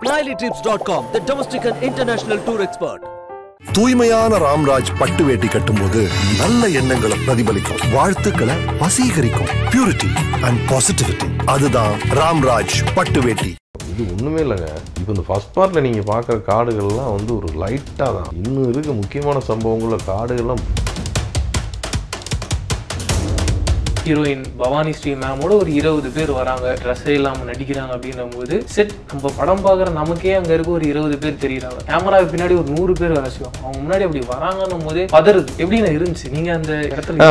SmileyTrips.com, the domestic and international tour expert. தூய்மையான ராம்ராஜ் பட்டு வேட்டி கட்டும்போது நல்ல எண்ணங்களை பிரதிபலிக்கும். வாழ்த்துக்களை வசீகரிக்கும். பியூரிட்டி அண்ட் பாசிட்டிவிட்டி அதுதான் ராம்ராஜ் பட்டு வேட்டி. இது ஒன்றுமே இல்லைங்க. இப்போ இந்த ஃபர்ஸ்ட் பார்ட்டில் நீங்கள் பார்க்குற காடுகள்லாம் வந்து ஒரு லைட்டாக தான். இன்னும் இருக்க முக்கியமான சம்பவங்களில் காடுகள்லாம் ஹீரோயின் பவானி ஸ்ரீ மேமோட ஒரு இருபது பேர் வராங்க. ட்ரெஸ்ஸே இல்லாமல் நடிக்கிறாங்க அப்படின்னும் போது செட் நம்ம படம் பார்க்குற நமக்கே அங்கே இருக்க ஒரு இருபது பேர் தெரியுறாங்க. கேமரா பின்னாடி ஒரு நூறு பேர் வேலை செய்வாங்க. அவங்க முன்னாடி அப்படி வராங்கன்னும் போதே பதறுது. எப்படின்னு இருந்துச்சு? நீங்கள் அந்த இடத்துல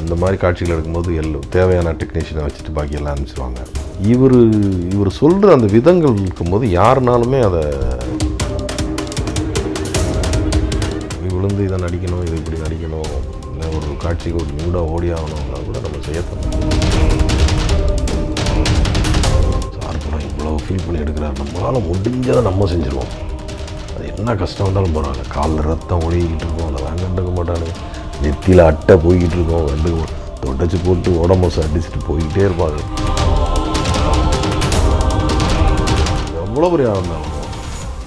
அந்த மாதிரி காட்சிகள் எடுக்கும்போது எல்லாம் தேவையான டெக்னீஷியனை வச்சுட்டு பாக்கி எல்லாம் அனுப்பிச்சிருவாங்க. இவர் இவர் சொல்கிற அந்த விதங்கள் இருக்கும்போது யாருனாலுமே அதை விழுந்து இதை நடிக்கணும் இது இப்படி நடிக்கணும் இல்லை ஒரு காட்சிக்கு ஒரு நிமிடம் ஓடி ஆகணும்னா கூட நம்ம செய்ய இவ்வளோ ஃபீல் பண்ணி எடுக்கிறார். நம்மளால் முடிஞ்சதை நம்ம செஞ்சுருவோம். அது என்ன கஷ்டம் வந்தாலும் போகிறாங்க காலில் ரத்தம் ஒழுகிக்கிட்டு இருக்கும். அதை வேங்க கண்டுக்க மாட்டானு. நெத்தியில் அட்டை போய்கிட்டு இருக்கோம். கண்டுக்க தொடச்சி போட்டு உடம்பு அடிச்சுட்டு போய்கிட்டே இருப்பாங்க எவ்வளோ பெரிய ஆள் இருந்தாலும்.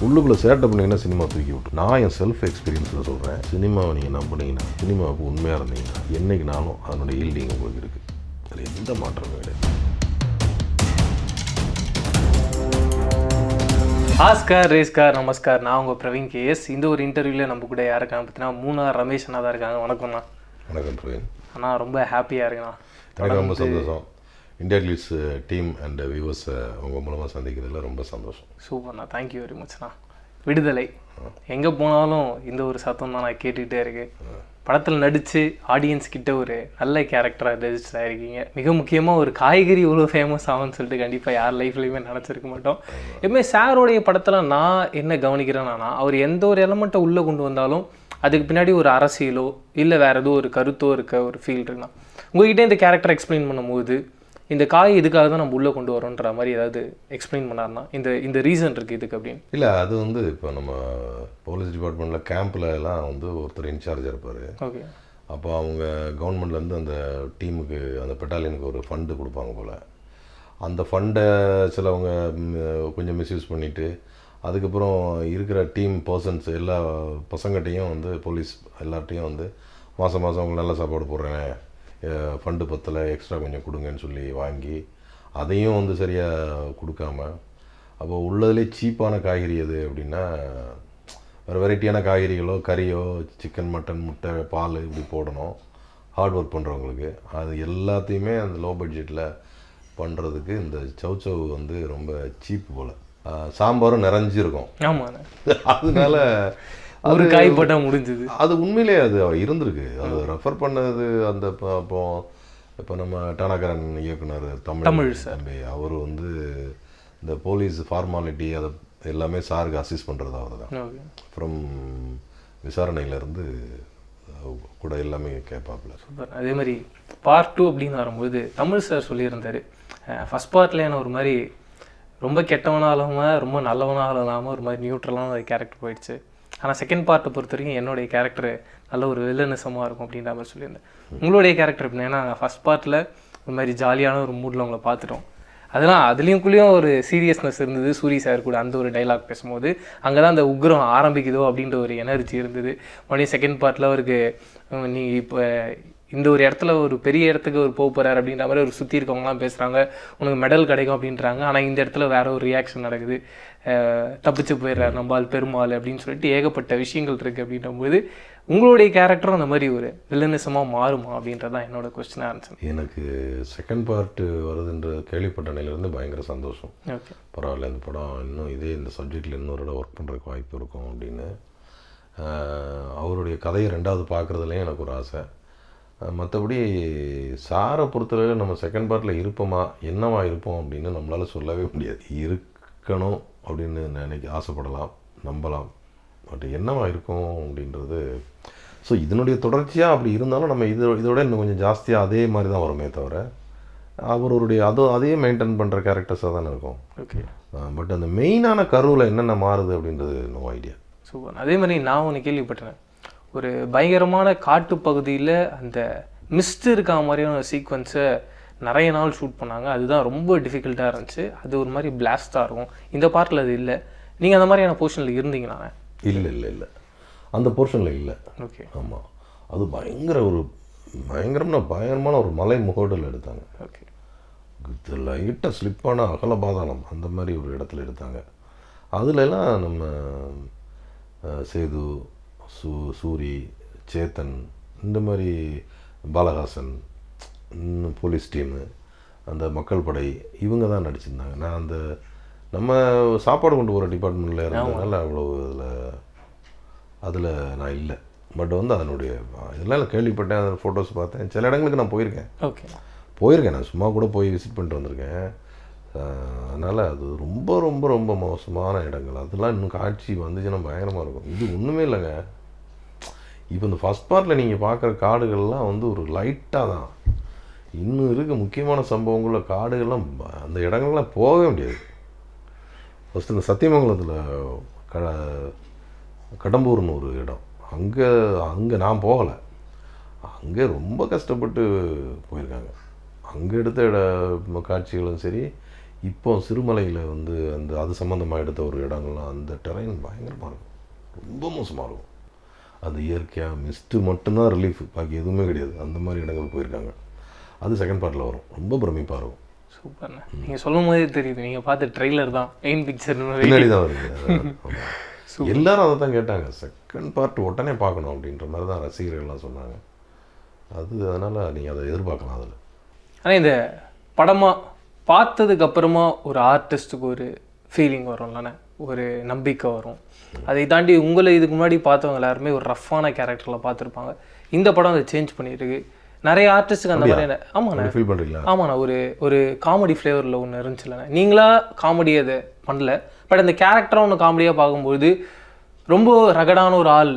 உள்ளுக்குள்ளே சேட்டை பண்ணிங்கன்னா சினிமா தூக்கி விட்டு. நான் என் செல்ஃப் எக்ஸ்பீரியன்ஸில் சொல்கிறேன் சினிமாவை நீங்கள் நம்பினீங்கன்னா சினிமாவுக்கு உண்மையாக இருந்தீங்கன்னா என்னைக்குனாலும் அதனுடைய ஈல்டிங் உங்களுக்கு இருக்குது அதில் எந்த மாற்றமும் கிடையாது. ஆஸ்கார் ரேஸ்கார் நமஸ்கார் நான் உங்கள் பிரவீன் கேஎஸ் இந்த ஒரு இன்டர்வியூவில் நம்ம கூட யார் இருக்காங்க பார்த்தீங்கன்னா மூணார் ரமேஷ் அண்ணா தான் இருக்காங்க. வணக்கம்ண்ணா. வணக்கம் பிரவீன். அண்ணா ரொம்ப ஹாப்பியாக இருக்குண்ணா. எனக்கு ரொம்ப சந்தோஷம். இந்தியா கிளிஸ் டீம் அண்ட் வியூவர்ஸை உங்கள் மூலமாக சந்திக்கிறதுல ரொம்ப சந்தோஷம். சூப்பர்ண்ணா தேங்க்யூ வெரி மச்ண்ணா விடுதலை. எங்கே போனாலும் இந்த ஒரு சத்தம் தான் நான் கேட்டுக்கிட்டே இருக்கு படத்தில் நடித்து ஆடியன்ஸ் கிட்ட ஒரு நல்ல கேரக்டராக ரெஜிஸ்டர் ஆயிருக்கீங்க. மிக முக்கியமாக ஒரு காய்கறி இவ்வளோ ஃபேமஸ் ஆகும்னு சொல்லிட்டு கண்டிப்பாக யார் லைஃப்லையுமே நினச்சிருக்க மாட்டோம். எப்பவுமே சாரோடைய படத்தில் நான் என்ன கவனிக்கிறேன்னா அவர் எந்த ஒரு எலமெண்ட்டை உள்ளே கொண்டு வந்தாலும் அதுக்கு பின்னாடி ஒரு அரசியலோ இல்லை வேறு ஏதோ ஒரு கருத்தோ இருக்க ஒரு ஃபீல் இருக்குண்ணா. உங்ககிட்ட இந்த கேரக்டர் எக்ஸ்பிளைன் பண்ணும்போது இந்த காய் இதுக்காக தான் நம்ம உள்ளே கொண்டு வரோன்ற மாதிரி ஏதாவது எக்ஸ்பிளைன் பண்ணாருன்னா இந்த இந்த ரீசன் இருக்குது இதுக்கு அப்படின்னு. இல்லை அது வந்து இப்போ நம்ம போலீஸ் டிபார்ட்மெண்ட்டில் கேம்பில் எல்லாம் வந்து ஒருத்தர் இன்சார்ஜ் இருப்பார். ஓகே அப்போ அவங்க கவர்மெண்ட்லேருந்து அந்த டீமுக்கு அந்த பெட்டாலியனுக்கு ஒரு ஃபண்டு கொடுப்பாங்க போல். அந்த ஃபண்டை சிலவங்க கொஞ்சம் மிஸ்யூஸ் பண்ணிவிட்டு அதுக்கப்புறம் இருக்கிற டீம் பர்சன்ஸ் எல்லா பசங்கள்கிட்டையும் வந்து போலீஸ் எல்லார்ட்டையும் வந்து மாதம் மாதம் உங்களுக்கு நல்ல சாப்பாடு போடுறேன் ஃபண்டு பத்தலை எக்ஸ்ட்ரா கொஞ்சம் கொடுங்கன்னு சொல்லி வாங்கி அதையும் வந்து சரியாக கொடுக்காம அப்போ உள்ளதுலே சீப்பான காய்கறி எது அப்படின்னா வேறு வெரைட்டியான காய்கறிகளோ கறியோ சிக்கன் மட்டன் முட்டை பால் இப்படி போடணும். ஹார்ட் ஒர்க் பண்ணுறவங்களுக்கு அது எல்லாத்தையுமே அந்த லோ பட்ஜெட்டில் பண்ணுறதுக்கு இந்த சௌச்சவ் வந்து ரொம்ப சீப் போல். சாம்பாரும் நிறைஞ்சிருக்கும். ஆமாண்ணே. அதனால ஒரு காய் போட்டால் முடிஞ்சுது. அது உண்மையிலே அது இருந்திருக்கு. அது ரெஃபர் பண்ணது அந்த இப்போ அப்போ இப்போ நம்ம டானாகரன் இயக்குனர் தமிழ் தமிழ் சார். தம்பி அவர் வந்து இந்த போலீஸ் ஃபார்மாலிட்டி அதை எல்லாமே சாருக்கு அசிஸ்ட் பண்ணுறது அவர் தான் ஃப்ரம் விசாரணையிலேருந்து கூட எல்லாமே கேட்பாப்புல சூப்பர் அதே மாதிரி பார்ட் டூ அப்படின்னு வரும்போது தமிழ் சார் சொல்லியிருந்தார். ஃபஸ்ட் பார்ட்டில் என்ன ஒரு மாதிரி ரொம்ப கெட்டவனாக இல்லாமல் ரொம்ப நல்லவனாக இல்லாமல் ஒரு மாதிரி நியூட்ரலான கேரக்டர் போயிடுச்சு. ஆனால் செகண்ட் பார்ட்டை பொறுத்த வரைக்கும் என்னுடைய கேரக்டர் நல்ல ஒரு வில்லனிசமாக இருக்கும் அப்படின்ற மாதிரி சொல்லியிருந்தேன். உங்களுடைய கேரக்டர் எப்படின்னா ஃபஸ்ட் பார்ட்டில் ஒரு மாதிரி ஜாலியான ஒரு மூடில் உங்களை பார்த்துட்டோம். அதெல்லாம் அதுலேயும்குள்ளேயும் ஒரு சீரியஸ்னஸ் இருந்தது. சூரி சார் கூட அந்த ஒரு டைலாக் பேசும்போது அங்கே தான் அந்த உக்ரம் ஆரம்பிக்குதோ அப்படின்ற ஒரு எனர்ஜி இருந்தது. மறுபடியும் செகண்ட் பார்ட்டில் அவருக்கு நீ இப்போ இந்த ஒரு இடத்துல ஒரு பெரிய இடத்துக்கு ஒரு போக போகிறார் அப்படின்ற மாதிரி ஒரு சுற்றி இருக்கவங்கலாம் பேசுகிறாங்க உனக்கு மெடல் கிடைக்கும் அப்படின்றாங்க. ஆனால் இந்த இடத்துல வேற ஒரு ரியாக்ஷன் நடக்குது. தப்பிச்சு போயிடுறார் நம்பால் பெருமாள் அப்படின்னு சொல்லிட்டு ஏகப்பட்ட விஷயங்கள் இருக்குது அப்படின்றபோது உங்களுடைய கேரக்டரும் அந்த மாதிரி ஒரு வில்லனிசமாக மாறுமா அப்படின்றது தான் என்னோட கொஸ்டினாக இருந்துச்சு எனக்கு செகண்ட் பார்ட்டு வருதுன்ற கேள்விப்பட்ட நிலையிலேருந்து பயங்கர சந்தோஷம். ஓகே பரவாயில்ல இந்த படம் இன்னும் இதே இந்த சப்ஜெக்டில் இன்னொரு இடம் ஒர்க் பண்ணுறதுக்கு வாய்ப்பு இருக்கும் அப்படின்னு. அவருடைய கதையை ரெண்டாவது பார்க்குறதுலேயும் எனக்கு ஒரு ஆசை. மற்றபடி சாரை பொறுத்தளவில் நம்ம செகண்ட் பார்ட்டில் இருப்போமா என்னவா இருப்போம் அப்படின்னு நம்மளால் சொல்லவே முடியாது. இருக்கணும் அப்படின்னு நினைக்க ஆசைப்படலாம் நம்பலாம். பட் என்னவா இருக்கும் அப்படின்றது ஸோ இதனுடைய தொடர்ச்சியாக அப்படி இருந்தாலும் நம்ம இது இதோட இன்னும் கொஞ்சம் ஜாஸ்தியாக அதே மாதிரி தான் வருமே தவிர அவருடைய அதோ அதே மெயின்டைன் பண்ணுற கேரக்டர்ஸாக தானே இருக்கும். ஓகே பட் அந்த மெயினான கருவில் என்னென்ன மாறுது அப்படின்றது நோ ஐடியா சூப்பர் அதே மாதிரி நான் ஒன்று கேள்விப்பட்டேன் ஒரு பயங்கரமான காட்டு பகுதியில் அந்த மிஸ்ட் இருக்கா மாதிரியான ஒரு சீக்வன்ஸை நிறைய நாள் ஷூட் பண்ணாங்க. அதுதான் ரொம்ப டிஃபிகல்ட்டாக இருந்துச்சு. அது ஒரு மாதிரி பிளாஸ்டாக இருக்கும். இந்த பார்ட்டில் அது இல்லை. நீங்கள் அந்த மாதிரியான பொசிஷனில் இருந்தீங்களா? இல்லை இல்லை இல்லை. அந்த போர்ஷனில் இல்லை. ஓகே ஆமாம் அது பயங்கர ஒரு பயங்கரமான பயங்கரமான ஒரு மலை முகோடில் எடுத்தாங்க. ஓகே இது லைட்டாக ஸ்லிப்பான அகல பாதாளம். அந்த மாதிரி ஒரு இடத்துல எடுத்தாங்க. அதுலலாம் நம்ம சேது சூ சூரி சேத்தன் இந்த மாதிரி பாலஹாசன் இன்னும் போலீஸ் டீமு அந்த மக்கள் படை இவங்க தான் நடிச்சிருந்தாங்க. நான் அந்த நம்ம சாப்பாடு கொண்டு போகிற டிபார்ட்மெண்ட்டில் இருந்ததுனால அவ்வளோ இதில் அதில் நான் இல்லை. பட் வந்து அதனுடைய இதெல்லாம் கேள்விப்பட்டேன் அந்த ஃபோட்டோஸ் பார்த்தேன். சில இடங்களுக்கு நான் போயிருக்கேன். ஓகே. போயிருக்கேன். நான் சும்மா கூட போய் விசிட் பண்ணிட்டு வந்திருக்கேன். அதனால் அது ரொம்ப ரொம்ப ரொம்ப மோசமான இடங்கள். அதெல்லாம் இன்னும் காட்சி வந்துச்சுன்னா பயங்கரமாக இருக்கும். இது ஒன்றுமே இல்லைங்க. இப்போ இந்த ஃபஸ்ட் பார்ட்டில் நீங்கள் பார்க்குற காடுகள்லாம் வந்து ஒரு லைட்டாக தான். இன்னும் இருக்க முக்கியமான சம்பவங்களில் காடுகள்லாம் அந்த இடங்கள்லாம் போகவே முடியாது. ஃபஸ்ட்டு இந்த சத்தியமங்கலத்தில் க கடம்பூர்னு ஒரு இடம். அங்கே அங்கே நான் போகலை. அங்கே ரொம்ப கஷ்டப்பட்டு போயிருக்காங்க. அங்கே எடுத்த இட காட்சிகளும் சரி இப்போ சிறுமலையில் வந்து அந்த அது சம்மந்தமாக எடுத்த ஒரு இடங்கள்லாம் அந்த டெரைன் பயங்கரமாக இருக்கும். ரொம்ப மோசமாக இருக்கும். அது இயற்கையாக மிஸ்ட்டு மட்டும்தான் ரிலீஃப் பாக்கி எதுவுமே கிடையாது. அந்த மாதிரி இடங்கள் போயிருக்காங்க. அது செகண்ட் பார்ட்டில் வரும். ரொம்ப பிரமிப்பாக இருக்கும். சூப்பர்ண்ணே நீங்கள் சொல்லும் போதே தெரியுது. நீங்கள் பார்த்த ட்ரெய்லர் தான். மெயின் பிக்சர் பின்னாடி தான் வருது. எல்லாரும் அதை தான் கேட்டாங்க. செகண்ட் பார்ட் உடனே பார்க்கணும் அப்படின்ற மாதிரி தான் ரசிகர்கள்லாம் சொன்னாங்க. அது அதனால் நீங்கள் அதை எதிர்பார்க்கலாம் அதில். ஆனால் இந்த படமாக பார்த்ததுக்கு அப்புறமா ஒரு ஆர்டிஸ்ட்டுக்கு ஒரு ஃபீலிங் வரும்லண்ணே ஒரு நம்பிக்கை வரும். அதை தாண்டி உங்களை இதுக்கு முன்னாடி பார்த்தவங்க எல்லாருமே ஒரு ரஃப்பான கேரக்டரில் பார்த்துருப்பாங்க. இந்த படம் அதை சேஞ்ச் பண்ணியிருக்கு. நிறைய ஆர்டிஸ்ட்டுக்கு அந்த மாதிரியான ஆமாண்ணே. ஃபீல் பண்ணுறீங்களா ஆமாண்ணா ஒரு ஒரு காமெடி ஃப்ளேவரில் ஒன்று இருந்துச்சுல்லண்ணே நீங்களா காமெடி அதை பண்ணல. பட் அந்த கேரக்டரை ஒன்று காமெடியாக பார்க்கும்போது ரொம்ப ரகடான ஒரு ஆள்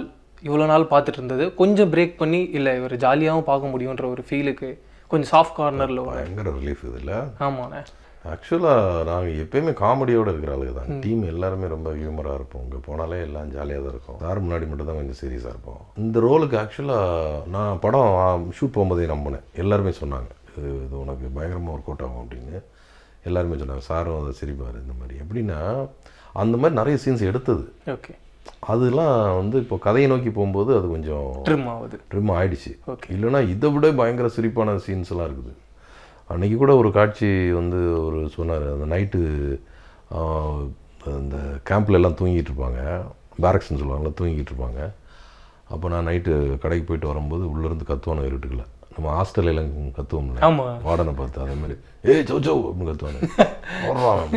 இவ்வளோ நாள் பார்த்துட்டு இருந்தது. கொஞ்சம் பிரேக் பண்ணி இல்லை இவர் ஜாலியாகவும் பார்க்க முடியுன்ற ஒரு ஃபீலுக்கு கொஞ்சம் சாஃப்ட் கார்னரில் பயங்கர ரிலீஃப் இதில் ஆமாண்ணே. ஆக்சுவலாக நாங்கள் எப்பயுமே காமெடியோடு இருக்கிற ஆளுங்க தான் டீம் எல்லாருமே ரொம்ப ஹியூமராக இருப்போம். இங்கே போனாலே எல்லாம் ஜாலியாக தான் இருக்கும். சார் முன்னாடி மட்டும் தான் கொஞ்சம் சீரியஸாக இருப்போம். இந்த ரோலுக்கு ஆக்சுவலாக நான் படம் ஷூட் போகும்போதே நம்பினேன். எல்லாருமே சொன்னாங்க இது இது உனக்கு பயங்கரமாக ஒர்க் அவுட் ஆகும் அப்படின்னு. எல்லாருமே சொன்னாங்க சாரும் அதை சிரிப்பார் இந்த மாதிரி. எப்படின்னா அந்த மாதிரி நிறைய சீன்ஸ் எடுத்தது. ஓகே அதெல்லாம் வந்து இப்போ கதையை நோக்கி போகும்போது அது கொஞ்சம் ட்ரிம் ஆகுது. ட்ரிம் ஆயிடுச்சு. Okay. இல்லைன்னா இதை விட பயங்கர சிரிப்பான சீன்ஸ் எல்லாம் இருக்குது. அன்னைக்கு கூட ஒரு காட்சி வந்து ஒரு சொன்னார். அந்த நைட்டு அந்த கேம்பில் எல்லாம் தூங்கிட்டு இருப்பாங்க. பேரக்ஸ்னு சொல்லுவாங்கல்ல தூங்கிட்டு இருப்பாங்க. அப்போ நான் நைட்டு கடைக்கு போயிட்டு வரும்போது உள்ளேருந்து கத்துவானு இருட்டுக்கல நம்ம ஹாஸ்டல்ல எல்லாம் கத்துவோம்ல. ஆமா. வார்டனை பார்த்து அதே மாதிரி ஏய் சௌ சௌ அப்படின்னு கத்துவானு. வர்றான்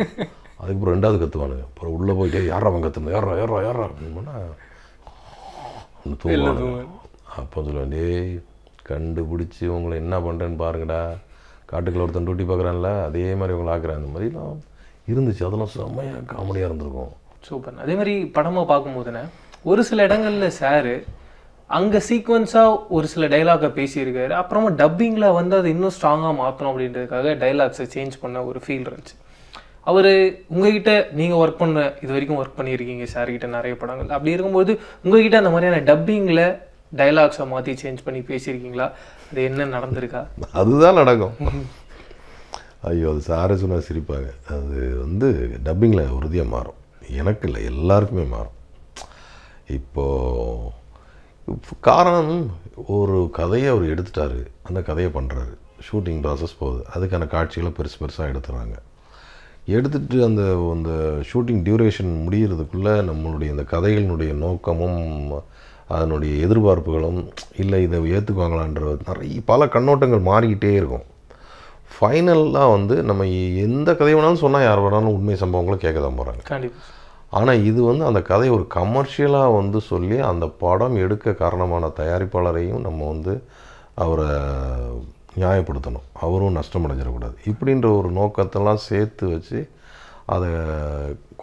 அதுக்கப்புறம் ரெண்டாவது கத்துவானுங்க. அப்புறம் உள்ளே போயிட்டு யாரா அவன் கத்துனது யாரா யாரா யாரா அப்படின்னு தூங்குவானுங்க. அப்போ சொல்லுவேன் டேய் கண்டுபிடிச்சி உங்களை என்ன பண்ணுறேன்னு பாருங்கடா. காட்டுக்குள்ள ஒருத்தன் டூட்டி பார்க்குறான்ல அதே மாதிரி இவங்களை ஆக்குறேன். அந்த மாதிரிலாம் இருந்துச்சு. அதெல்லாம் செம்மையாக காமெடியாக இருந்திருக்கும். சூப்பர் அதே மாதிரி படமாக பார்க்கும்போதுனே ஒரு சில இடங்கள்ல சாரு அங்கே சீக்வன்ஸாக ஒரு சில டைலாகை பேசியிருக்காரு. அப்புறமா டப்பிங்கில் வந்து அதை இன்னும் ஸ்ட்ராங்காக மாற்றணும் அப்படின்றதுக்காக டைலாக்ஸை சேஞ்ச் பண்ண ஒரு ஃபீல் இருந்துச்சு. அவர் உங்ககிட்ட நீங்கள் ஒர்க் பண்ண இது வரைக்கும் ஒர்க் பண்ணியிருக்கீங்க சார்கிட்ட நிறைய படங்கள். அப்படி இருக்கும்போது உங்ககிட்ட அந்த மாதிரியான டப்பிங்கில் டைலாக்ஸை மாற்றி சேஞ்ச் பண்ணி பேசியிருக்கீங்களா? அது என்ன நடந்திருக்கா? அதுதான் நடக்கும். ஐயோ அது சாரை சொன்னால் சிரிப்பாங்க. அது வந்து டப்பிங்கில் உறுதியாக மாறும். எனக்கு இல்லை எல்லாருக்குமே மாறும். இப்போது காரணம் ஒரு கதையை அவர் எடுத்துட்டாரு. அந்த கதையை பண்ணுறாரு ஷூட்டிங் ப்ராசஸ் போகுது. அதுக்கான காட்சிகளை பெருசு பெருசாக எடுத்துகிறாங்க எடுத்துட்டு அந்த அந்த ஷூட்டிங் டியூரேஷன் முடிகிறதுக்குள்ளே நம்மளுடைய அந்த கதைகளினுடைய நோக்கமும் அதனுடைய எதிர்பார்ப்புகளும் இல்லை இதை ஏற்றுக்குவாங்களான்ற நிறைய பல கண்ணோட்டங்கள் மாறிக்கிட்டே இருக்கும். ஃபைனலாக வந்து நம்ம எந்த கதை வேணாலும் சொன்னால் யார் வேணாலும் உண்மை சம்பவங்களை கேட்க தான் போகிறாங்க கண்டிப்பாக ஆனால் இது வந்து அந்த கதையை ஒரு கமர்ஷியலாக வந்து சொல்லி அந்த படம் எடுக்க காரணமான தயாரிப்பாளரையும் நம்ம வந்து அவரை நியாயப்படுத்தணும். அவரும் நஷ்டம் அடைஞ்சிடக்கூடாது. இப்படின்ற ஒரு நோக்கத்தெல்லாம் சேர்த்து வச்சு அதை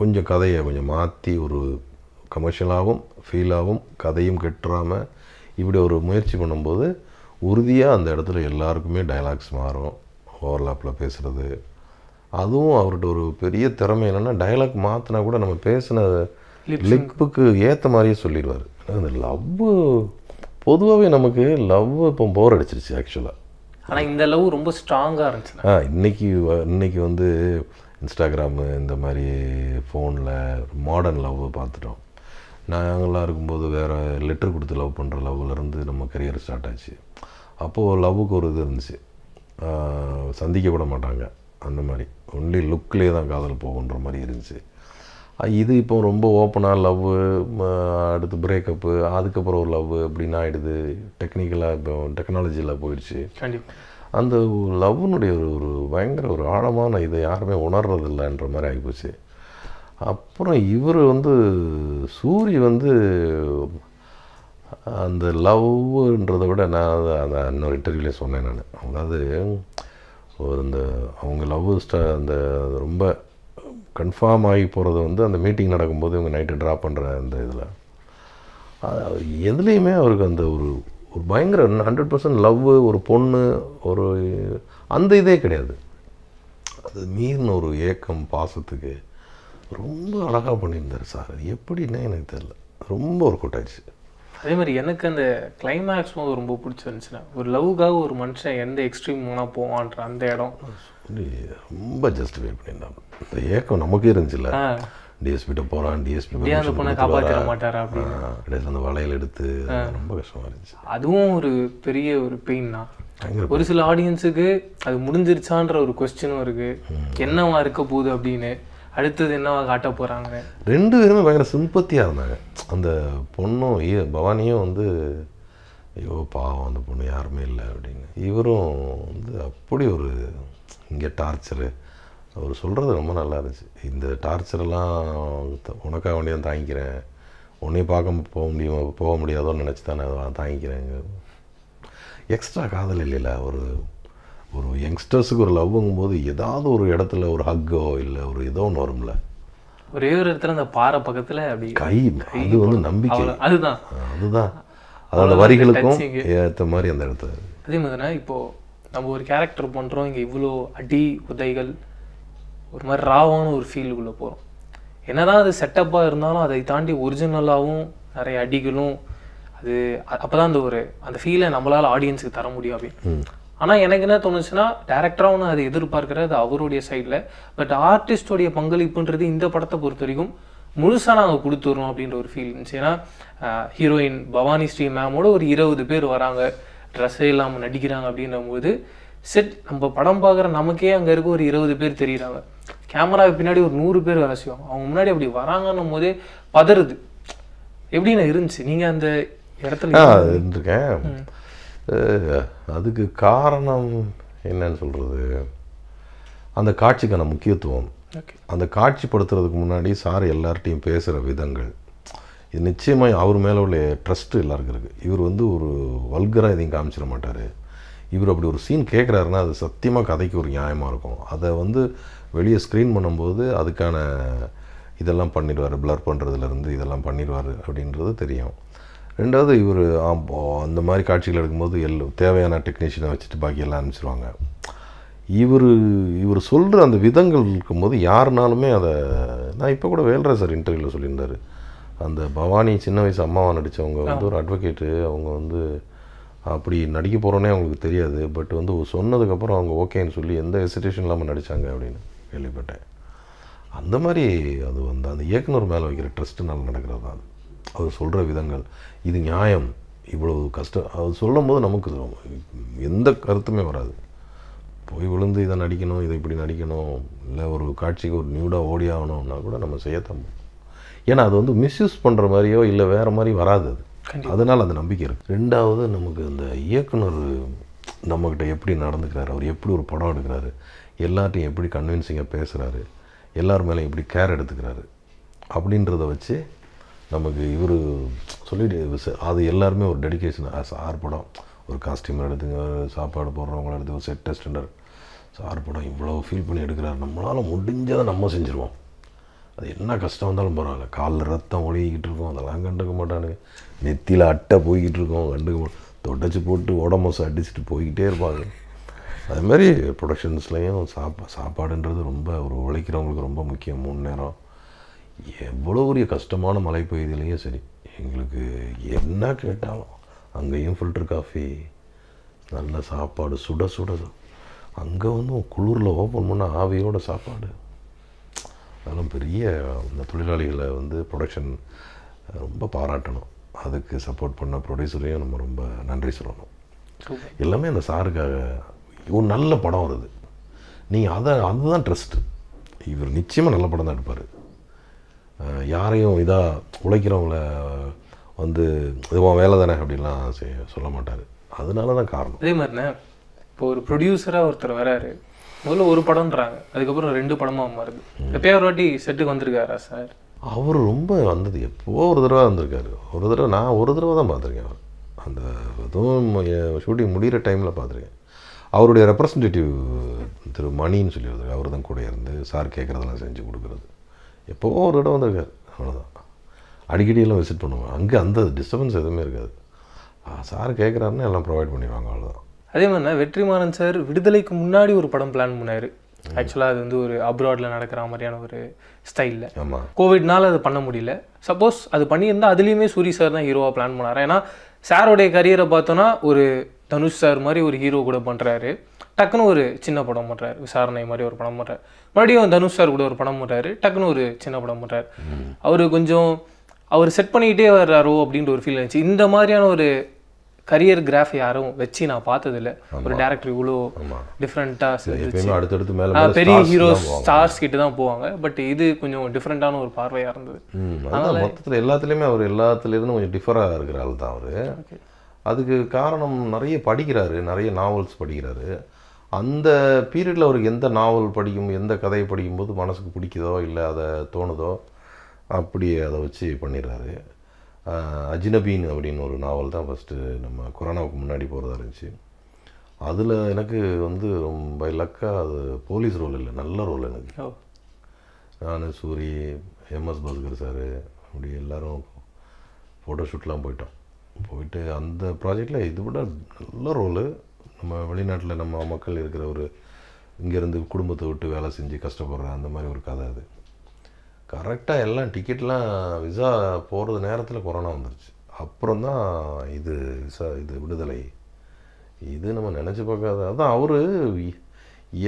கொஞ்சம் கதையை கொஞ்சம் மாற்றி ஒரு கமர்ஷியலாகவும் ஃபீலாகவும் கதையும் கெட்டுறாமல் இப்படி ஒரு முயற்சி பண்ணும்போது உறுதியாக அந்த இடத்துல எல்லாருக்குமே டயலாக்ஸ் மாறும். ஓவர்லாப்பில் பேசுகிறது அதுவும் அவர்கிட்ட ஒரு பெரிய திறமை என்னென்னா டயலாக் மாற்றினா கூட நம்ம பேசின லிப்புக்கு ஏற்ற மாதிரியே சொல்லிடுவார். அந்த லவ்வு பொதுவாகவே நமக்கு லவ் இப்போ போர் அடிச்சிருச்சு ஆக்சுவலாக ஆனால் இந்த லவ் ரொம்ப ஸ்ட்ராங்காக இருந்துச்சுண்ணா ஆ இன்னைக்கு வ- இன்னைக்கு வந்து இன்ஸ்டாகிராமு இந்த மாதிரி ஃபோனில் மாடர்ன் லவ் பார்த்துட்டோம். நாங்களாம் இருக்கும்போது வேறு லெட்டர் கொடுத்து லவ் பண்ணுற லவ்லேருந்து நம்ம கரியர் ஸ்டார்ட் ஆச்சு. அப்போது லவ்வுக்கு ஒரு இது இருந்துச்சு. சந்திக்க விட மாட்டாங்க. அந்த மாதிரி. ஒன்லி லுக்லேயே தான் காதல் போகுன்ற மாதிரி இருந்துச்சு. இது இப்போ ரொம்ப ஓப்பனாக லவ்வு அடுத்து பிரேக்கப்பு அதுக்கப்புறம் ஒரு லவ் அப்படின்னு ஆகிடுது டெக்னிக்கலாக இப்போ டெக்னாலஜியில் போயிடுச்சு. அந்த லவ்னுடைய ஒரு ஒரு பயங்கர ஒரு ஆழமான இதை யாருமே உணர்றதில்லைன்ற மாதிரி ஆகிப்போச்சு அப்புறம் இவர் வந்து சூரி வந்து அந்த லவ்ன்றதை விட நான் அதை- அதை இன்னொரு இன்டர்வியூலேயே சொன்னேன் நான். அதாவது ஒரு இந்த அவங்க லவ் ஸ்ட அந்த ரொம்ப கன்ஃபார்ம் ஆகி போகிறது வந்து அந்த மீட்டிங் நடக்கும்போது இவங்க நைட்டு ட்ராப் பண்ணுற அந்த இதில். எதுலேயுமே அவருக்கு அந்த ஒரு ஒரு பயங்கர ஹண்ட்ரட் பர்சன்ட் லவ் ஒரு பொண்ணு ஒரு அந்த இதே கிடையாது. அது மீறின ஒரு ஏக்கம் பாசத்துக்கு. ரொம்ப அழகாக பண்ணியிருந்தார் சார். அது எப்படின்னே எனக்கு தெரியல. ரொம்ப ஒரு கொட்டாயிடுச்சு அதே மாதிரி எனக்கு அந்த கிளைமேக்ஸும் ரொம்ப பிடிச்சிருந்துச்சுண்ணா ஒரு லவ்வுக்காக ஒரு மனுஷன் எந்த எக்ஸ்ட்ரீம் போனால் போவான்ற அந்த இடம். ரொம்ப ஜஸ்டிஃபை பண்ணியிருந்தாங்க. இந்த ஏக்கம் நமக்கே இருந்துச்சுல்ல. டிஎஸ்பிட்ட போகிறான் டிஎஸ்பி அந்த பொண்ணை காப்பாற்றிட மாட்டாரா அப்படின்னு. கடைசியில் அந்த வளையல் எடுத்து ரொம்ப கஷ்டமாக இருந்துச்சு. அதுவும் ஒரு பெரிய ஒரு பெயின் தான் ஒரு சில ஆடியன்ஸுக்கு அது முடிஞ்சிருச்சான்ற ஒரு கொஸ்டினும் இருக்கு. என்னவா இருக்க போகுது அப்படின்னு. அடுத்தது என்னவா காட்ட போகிறாங்க ரெண்டு பேருமே பயங்கர சிம்பத்தியாக இருந்தாங்க. அந்த பொண்ணும் ஈ- பவானியும் வந்து ஐயோ பாவம் அந்த பொண்ணு யாருமே இல்லை அப்படின்னு. இவரும் வந்து அப்படி ஒரு இங்கே டார்ச்சரு அவர் சொல்கிறது ரொம்ப நல்லா இருந்துச்சு. இந்த டார்ச்சரெல்லாம் த- உனக்காக வேண்டி தாங்கிக்கிறேன். உன்னையும் பார்க்க போக முடியும் போக முடியாதோன்னு நினச்சி தான் நான் தாங்கிக்கிறேங்க. எக்ஸ்ட்ரா காதல் இல்லைல்ல ஒரு ஒரு யங்ஸ்டர்ஸுக்கு ஒரு லவ்வுங்கும் போது ஏதாவது ஒரு இடத்துல ஒரு ஹக்கோ இல்லை ஒரு ஏதோ ஒன்று வரும்ல. ஒரே ஒரு இடத்துல அந்த பாறை பக்கத்துல அப்படி கை அது வந்து நம்பிக்கை. அதுதான். அதுதான். அது அந்த வரிகளுக்கும். ஏற்ற மாதிரி அந்த இடத்துல. அதே மாதிரினா இப்போ நம்ம ஒரு கேரக்டர் பண்றோம் இங்க இவ்வளோ அடி உதைகள் ஒரு மாதிரி ராவான ஒரு ஃபீலுக்குள்ள போறோம். என்னதான் அது செட்டப்பாக இருந்தாலும் அதை தாண்டி ஒரிஜினலாகவும் நிறைய அடிகளும் அது அ- அப்பதான் அந்த ஒரு அந்த ஃபீலை நம்மளால ஆடியன்ஸுக்கு தர முடியும் அப்படின்னு. ஆனா எனக்கு என்ன தோணுச்சுன்னா டேரக்டராகவும் அது எதிர்பார்க்கறது அவருடைய சைடில் பட் ஆர்டிஸ்டோடைய பங்களிப்புன்றது இந்த படத்தை பொறுத்த வரைக்கும் முழுசாக நாங்கள் கொடுத்துட்றோம் அப்படின்ற ஒரு ஃபீல் இருந்துச்சு. ஏன்னா ஹீரோயின் பவானி ஸ்ரீ மேமோட ஒரு இருபது பேர் வராங்க. ட்ரெஸ்ஸே இல்லாமல் நடிக்கிறாங்க அப்படின்னும் போது செட் நம்ம படம் பார்க்குற நமக்கே அங்கே இருக்க ஒரு இருபது பேர் தெரியுறாங்க. கேமரா பின்னாடி ஒரு நூறு பேர் வேலை செய்வாங்க. அவங்க முன்னாடி அப்படி வராங்கன்னும் போதே பதறுது. எப்படின்னு இருந்துச்சு. நீங்கள் அந்த இடத்துல இருந்திருக்கேன். அதுக்கு காரணம் என்னன்னு சொல்கிறது அந்த காட்சிக்கான முக்கியத்துவம். ஓகே. அந்த காட்சிப்படுத்துறதுக்கு முன்னாடி சார் எல்லார்ட்டையும் பேசுகிற விதங்கள். இது நிச்சயமாக அவர் மேலே உள்ள ட்ரஸ்ட்டு எல்லாருக்கும் இருக்குது இவர் வந்து ஒரு வல்கராக எதையும் காமிச்சிட மாட்டார். இவர் அப்படி ஒரு சீன் கேட்குறாருன்னா அது சத்தியமாக கதைக்கு ஒரு நியாயமாக இருக்கும். அதை வந்து வெளியே ஸ்க்ரீன் பண்ணும்போது அதுக்கான இதெல்லாம் பண்ணிடுவார். பிளர் பண்ணுறதுலேருந்து இதெல்லாம் பண்ணிடுவார் அப்படின்றது தெரியும். ரெண்டாவது இவர் அந்த மாதிரி காட்சிகள் எடுக்கும்போது எல் தேவையான டெக்னீஷியனை வச்சுட்டு பாக்கி எல்லாம் அனுப்பிச்சிருவாங்க. இவர் இவர் சொல்கிற அந்த விதங்கள் இருக்கும்போது யாருனாலுமே அதை நான் இப்போ கூட வேல்ரா சார் இன்டர்வியூவில் சொல்லியிருந்தாரு. அந்த பவானி சின்ன வயசு அம்மாவா நடித்தவங்க வந்து ஒரு அட்வொகேட்டு அவங்க வந்து அப்படி நடிக்க போகிறோன்னே அவங்களுக்கு தெரியாது. பட் வந்து சொன்னதுக்கப்புறம் அவங்க ஓகேன்னு சொல்லி எந்த ஹெசிடேஷன் இல்லாமல் நடித்தாங்க அப்படின்னு கேள்விப்பட்டேன். அந்த மாதிரி அது வந்து அந்த இயக்குனர் மேலே வைக்கிற ட்ரஸ்ட்டுனால நடக்கிறது தான் அது. அவர் சொல்கிற விதங்கள் இது நியாயம் இவ்வளவு கஷ்டம் அவர் சொல்லும் போது நமக்கு எந்த கருத்துமே வராது. போய் விழுந்து இதை நடிக்கணும் இதை இப்படி நடிக்கணும் இல்லை ஒரு காட்சிக்கு ஒரு நியூடாக ஓடி ஆகணும்னா கூட நம்ம செய்யத்தான். ஏன்னா அது வந்து மிஸ்யூஸ் பண்ணுற மாதிரியோ இல்லை வேறு மாதிரி வராது அது. அதனால் அந்த நம்பிக்கை இருக்குது ரெண்டாவது நமக்கு இந்த இயக்குனர் நம்மக்கிட்ட எப்படி நடந்துக்கிறாரு அவர் எப்படி ஒரு படம் எடுக்கிறாரு எல்லார்ட்டையும் எப்படி கன்வின்சிங்காக பேசுகிறாரு எல்லார் மேலேயும் எப்படி கேர் எடுத்துக்கிறாரு அப்படின்றத வச்சு நமக்கு இவர் சொல்லிட்டு அது எல்லாருமே ஒரு டெடிகேஷன் சார் படம். ஒரு காஸ்டியூமர் எடுத்துங்க சாப்பாடு போடுறவங்கள எடுத்து ஒரு செட் டெஸ்டர் சார் படம் இவ்வளோ ஃபீல் பண்ணி எடுக்கிறாரு. நம்மளால் முடிஞ்சதை நம்ம செஞ்சுருவோம். அது என்ன கஷ்டம் வந்தாலும் பரவாயில்ல. காலில் ரத்தம் ஒழுகிக்கிட்டு இருக்கும். அதெல்லாம் கண்டுக்க மாட்டானுங்க. நெத்தியில் அட்டை போய்கிட்டு இருக்கோம். கண்டுக்க மா- தொடச்சி போட்டு உடம்பு அடிச்சுட்டு போய்கிட்டே இருப்பாங்க. அதுமாரி ப்ரொடக்ஷன்ஸ்லேயும் சாப்பா சாப்பாடுன்றது ரொம்ப ஒரு உழைக்கிறவங்களுக்கு ரொம்ப முக்கியம். மூணு நேரம். எவ்வளோ பெரிய கஷ்டமான மலைப்பகுதியிலையும் சரி எங்களுக்கு என்ன கேட்டாலும் அங்கேயும் ஃபில்டர் காஃபி நல்ல சாப்பாடு சுட சுட அங்கே வந்து குளிரில் ஓப்பன் பண்ண ஆவியோட சாப்பாடு. அதெல்லாம் பெரிய அந்த தொழிலாளிகளை வந்து ப்ரொடக்ஷன் ரொம்ப பாராட்டணும். அதுக்கு சப்போர்ட் பண்ண ப்ரொடியூசரையும் நம்ம ரொம்ப நன்றி சொல்லணும். எல்லாமே அந்த சாருக்காக ஒரு நல்ல படம் வருது. நீங்கள் அதை அதுதான் ட்ரஸ்ட்டு இவர் நிச்சயமாக நல்ல படம் தான் எடுப்பார். யாரையும் இதாக உழைக்கிறவங்கள வந்து இதுவான் வேலை தானே அப்படின்லாம் சொல்ல மாட்டார். அதனால தான் காரணம். அதே மாதிரிண்ணே இப்போ ஒரு ப்ரொடியூசராக ஒருத்தர் வராரு. முதல்ல ஒரு படம்ன்றாங்க. அதுக்கப்புறம் ரெண்டு படமாக மாறுது. எப்பயாவது ஒரு வாட்டி செட்டுக்கு வந்திருக்காரா சார்? அவர் ரொம்ப வந்தது. எப்போ ஒரு தடவை வந்திருக்காரு. ஒரு தடவை நான் ஒரு தடவை தான் பார்த்துருக்கேன் அவர். அந்த இதுவும் ஷூட்டிங் முடிகிற டைமில் பார்த்துருக்கேன். அவருடைய ரெப்ரசன்டேட்டிவ் திரு மணின்னு சொல்லி அவர் தான் கூட இருந்து சார் கேட்குறதெல்லாம் செஞ்சு கொடுக்குறது. எப்போவோ ஒரு தடவை வந்திருக்காரு. அவ்வளோதான் அடிக்கடி எல்லாம் விசிட் பண்ணுவாங்க. அங்கே அந்த டிஸ்டர்பன்ஸ் எதுவுமே இருக்காது. சார் கேட்குறாருன்னா எல்லாம் ப்ரொவைட் பண்ணிடுவாங்க அவ்வளோதான் அதே மாதிரிண்ணா வெற்றிமாறன் சார் விடுதலைக்கு முன்னாடி ஒரு படம் பிளான் பண்ணாரு. ஆக்சுவலாக அது வந்து ஒரு அப்ராடில் நடக்கிற மாதிரியான ஒரு ஸ்டைலில் ஆமாம் கோவிட்னால அது பண்ண முடியல. சப்போஸ் அது பண்ணியிருந்தா அதுலேயுமே சூரி சார் தான் ஹீரோவாக பிளான் பண்ணாரு. ஏன்னா சாரோடைய கரியரை பார்த்தோன்னா ஒரு தனுஷ் சார் மாதிரி ஒரு ஹீரோ கூட பண்ணுறாரு டக்குன்னு ஒரு சின்ன படம் பண்ணுறாரு விசாரணை மாதிரி ஒரு படம் பண்ணுறாரு மறுபடியும் தனுஷ் சார் கூட ஒரு படம் பண்ணுறாரு டக்குன்னு ஒரு சின்ன படம் பண்ணுறாரு அவர் கொஞ்சம் அவர் செட் பண்ணிக்கிட்டே வர்றாரோ அப்படின்ற ஒரு ஃபீல் இருந்துச்சு. இந்த மாதிரியான ஒரு கரியர் கிராஃப் யாரும் வச்சு நான் பார்த்ததில்ல. ஒரு டேரக்டர் இவ்வளோ டிஃப்ரெண்ட்டாக பெரிய ஹீரோஸ். ஸ்டார்ஸ் கிட்ட தான் போவாங்க. பட் இது கொஞ்சம் டிஃப்ரெண்ட்டான ஒரு பார்வையாக இருந்தது. ம் அதான் மொத்தத்தில் எல்லாத்துலேயுமே அவர் எல்லாத்துலேருந்து கொஞ்சம் டிஃபராக இருக்கிற ஆள் தான் அவர் அதுக்கு காரணம் நிறைய படிக்கிறாரு. நிறைய நாவல்ஸ் படிக்கிறாரு. அந்த பீரியடில் அவருக்கு எந்த நாவல் படிக்கும் எந்த கதையை படிக்கும்போது மனசுக்கு பிடிக்குதோ இல்லை அதை தோணுதோ அப்படி அதை வச்சு பண்ணிடுறாரு. அஜ்னபீன் அப்படின்னு ஒரு நாவல் தான் ஃபஸ்ட்டு நம்ம கொரோனாவுக்கு முன்னாடி போகிறதா இருந்துச்சு. அதில் எனக்கு வந்து ரொம்ப லக்காக அது போலீஸ் ரோல் இல்லை நல்ல ரோல் எனக்கு. நான் சூரி எம்எஸ் பாஸ்கர் சார் அப்படி எல்லாரும் ஃபோட்டோ ஷூட்லாம் போயிட்டோம். போயிட்டு அந்த ப்ராஜெக்டில் இது விட நல்ல ரோலு நம்ம வெளிநாட்டில் நம்ம மக்கள் இருக்கிற ஒரு இங்கேருந்து குடும்பத்தை விட்டு வேலை செஞ்சு கஷ்டப்படுற அந்த மாதிரி ஒரு கதை அது. கரெக்டாக எல்லாம் டிக்கெட்லாம் விசா போகிறது நேரத்தில் கொரோனா வந்துருச்சு. அப்புறம் தான் இது விசா இது விடுதலை. இது நம்ம நினச்சி பார்க்காத அதான் அவர்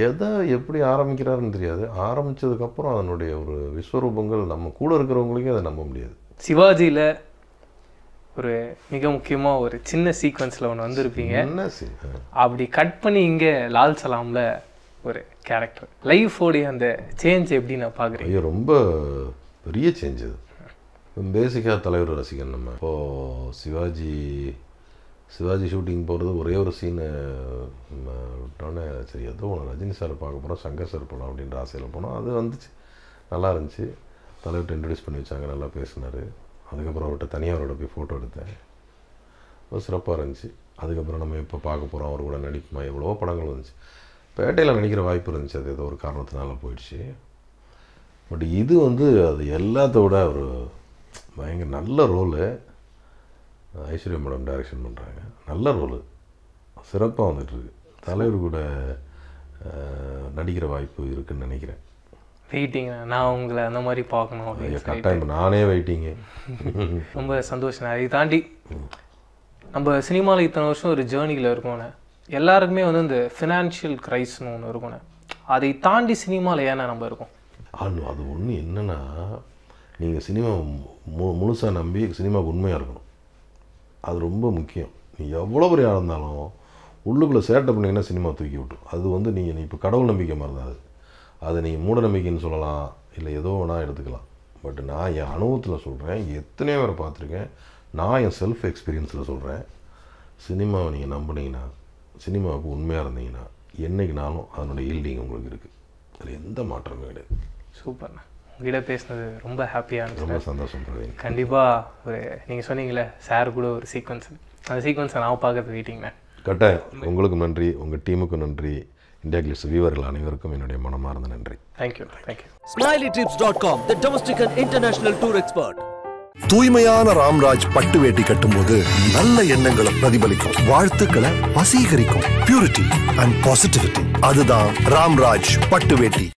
எதை எப்படி ஆரம்பிக்கிறாருன்னு தெரியாது. ஆரம்பித்ததுக்கப்புறம் அதனுடைய ஒரு விஸ்வரூபங்கள் நம்ம கூட இருக்கிறவங்களுக்கே அதை நம்ப முடியாது. சிவாஜியில் ஒரு மிக முக்கியமாக ஒரு சின்ன சீக்வன்ஸில் ஒன்று வந்திருப்பீங்க. என்ன சி அப்படி கட் பண்ணி இங்கே லால் சலாமில் ஒரு கேரக்டர் லைஃபோடைய அந்த சேஞ்ச் எப்படி நான் பார்க்குறேன் ஐயோ ரொம்ப பெரிய சேஞ்ச் அது பேசிக்காக தலைவர் ரசிகன் நம்ம. இப்போது சிவாஜி சிவாஜி ஷூட்டிங் போகிறது ஒரே ஒரு சீனு விட்டோன்னே சரி ஏதோ ஒன்று ரஜினி சார் பார்க்க போகிறோம் சங்கர் சார் போகலாம் அப்படின்ற ஆசையில் போனோம். அது வந்துச்சு. நல்லா இருந்துச்சு. தலைவர்கிட்ட இன்ட்ரடியூஸ் பண்ணி வச்சாங்க நல்லா பேசினார். அதுக்கப்புறம் அவர்கிட்ட தனியாக அவரோட போய் ஃபோட்டோ எடுத்தேன். ரொம்ப சிறப்பாக இருந்துச்சு. அதுக்கப்புறம் நம்ம இப்போ பார்க்க போகிறோம் அவர் கூட நடிப்புமா எவ்வளவோ படங்கள் வந்துச்சு. பேட்டையில் நடிக்கிற வாய்ப்பு இருந்துச்சு. அது ஏதோ ஒரு காரணத்தினால போயிடுச்சு. பட் இது வந்து அது எல்லாத்த விட ஒரு பயங்கர நல்ல ரோலு. ஐஸ்வர்யா மேடம் டைரக்ஷன் பண்ணுறாங்க நல்ல ரோலு. சிறப்பாக வந்துட்டுருக்கு தலைவர் கூட நடிக்கிற வாய்ப்பு இருக்குதுன்னு நினைக்கிறேன். வெயிட்டிங் நான் உங்களை அந்த மாதிரி பார்க்கணும் அப்படின்னு நானே வெயிட்டிங்கு ரொம்ப சந்தோஷம். அதை தாண்டி நம்ம சினிமாவில் இத்தனை வருஷம் ஒரு ஜேர்னியில் இருக்கோண்ணே எல்லாருக்குமே வந்து இந்த ஃபினான்ஷியல் க்ரைஸ்னு ஒன்று இருக்குண்ணே அதை தாண்டி சினிமாவில் ஏன்னா நம்ம இருக்கோம்? அது அது ஒன்று என்னென்னா நீங்கள் சினிமா மு முழுசாக நம்பி சினிமாவுக்கு உண்மையாக இருக்கணும். அது ரொம்ப முக்கியம். நீ எவ்வளோ பெரிய இருந்தாலும் உள்ளுக்குள்ளே சேட்டை பண்ணீங்கன்னா சினிமா தூக்கி விட்ரும் அது வந்து நீங்கள் நீ இப்போ கடவுள் நம்பிக்கை மாதிரி தான் அது. அது நீங்கள் மூட நம்பிக்கைன்னு சொல்லலாம் இல்லை ஏதோ வேணா எடுத்துக்கலாம். பட் நான் என் அனுபவத்தில் சொல்கிறேன் எத்தனையோ பேரை பார்த்துருக்கேன். நான் என் செல்ஃப் எக்ஸ்பீரியன்ஸில் சொல்கிறேன் சினிமாவை நீங்கள் நம்புனீங்கன்னா சினிமாவுக்கு உண்மையாக இருந்தீங்கன்னா என்னைக்குனாலும் அதனுடைய ஈல்டிங் உங்களுக்கு இருக்குது அதில் எந்த மாற்றமும் கிடையாது. சூப்பர்ண்ணா உங்ககிட்ட பேசினது ரொம்ப ஹாப்பியாக ரொம்ப சந்தோஷம் பிரவீன். கண்டிப்பாக ஒரு நீங்கள் சொன்னீங்களே சார் கூட ஒரு சீக்வன்ஸ் அந்த சீக்வன்ஸை நான் பார்க்கறது வெயிட்டிங்ண்ணே கட்டாயம். உங்களுக்கு நன்றி உங்கள் டீமுக்கு நன்றி. இந்தியா வீவர்கள் அனைவருக்கும் என்னுடைய மனமார்ந்த நன்றி. Thank you thank you SmileyTrips.com, the domestic and international tour expert. தூய்மையான ராம்ராஜ் பட்டு வேட்டி கட்டும்போது நல்ல எண்ணங்களை பிரதிபலிக்கும். வாழ்த்துக்களை வசீகரிக்கும். பியூரிட்டி அண்ட் பாசிட்டிவிட்டி அதுதான் ராம்ராஜ் பட்டு வேட்டி.